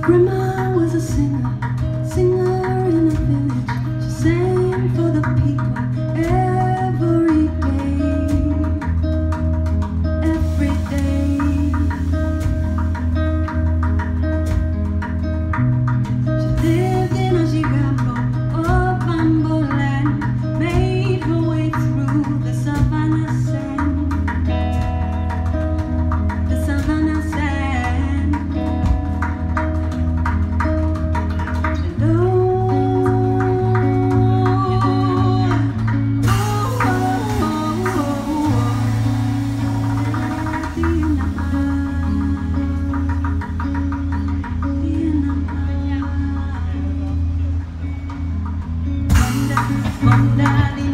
Grandma was a singer, singer in a village. She sang for the people Mona